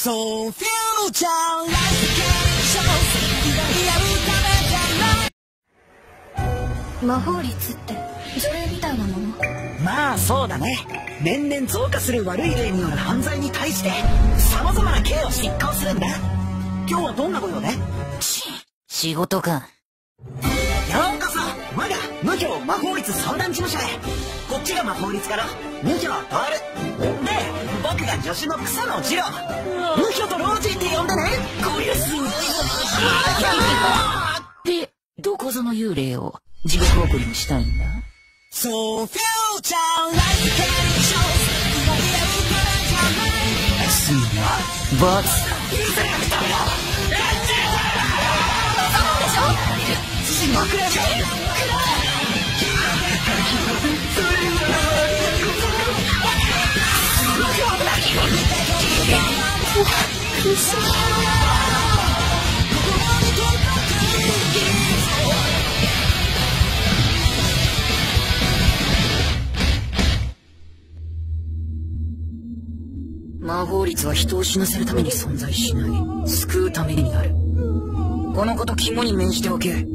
So future い。ろ魔法律って除霊みたいなもの？まあそうだね。年々増加する悪い例による犯罪に対して様々な刑を執行するんだ。今日はどんなご用で？仕事か。ようこそ我が無教魔法律相談事務所へ。こっちが魔法律家の無教徹。で僕が助手の草野次郎。無教と老人って呼んでね。こりゃすごいぞで、どこぞの幽霊を地獄送りにしたいんだ？So future ろ罪は罰だ。魔法律は人を死なせるために存在しない。救うためにある。このこと肝に銘じておけ。